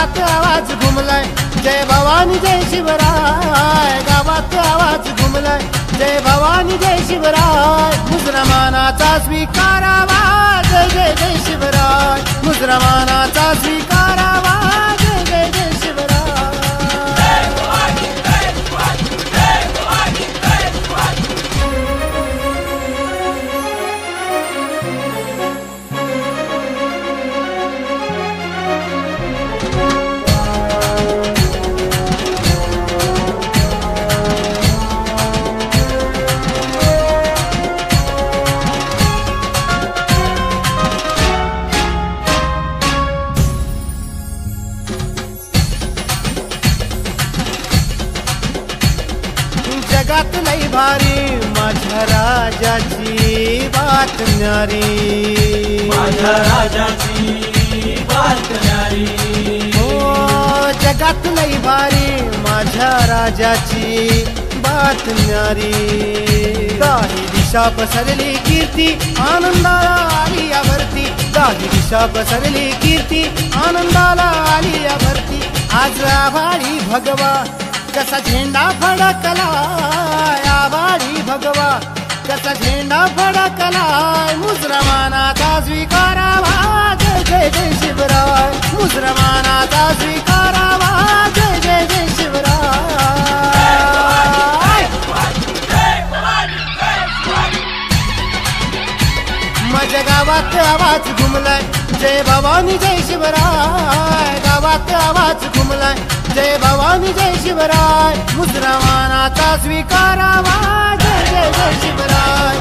गावात आवाज घुमलाय. जय भवानी जय शिवराय. गावात आवाज घुमलाय. जय भवानी जय शिवराय. मुसलमानाचा स्वीकारावा. जय जय जय शिवराय. मुसलमानाचा स्वी जगात लई भारी. माझ्या राजाची बात न्यारी. माझ्या राजाची बात न्यारी. हो जगात लई भारी. माझ्या राजाची बात न्यारी. काही दिशा पसरली कीर्ती आनंदाला आली यावरती काही दिशा पसरली कीर्ती आनंदाला आली यावरती आज आभाळी भगवा कसा झेंडा फडकलाय शिवराय मुसलमानाचा स्वीकारावा जय जय जय शिवराय माझ्या गावात आवाज घुमलाय जय भवानी जय शिवराय गावात आवाज घुमलाय जय भवानी जय शिवराय मुसलमानाचा स्वीकारावा जय जय जय शिवराय.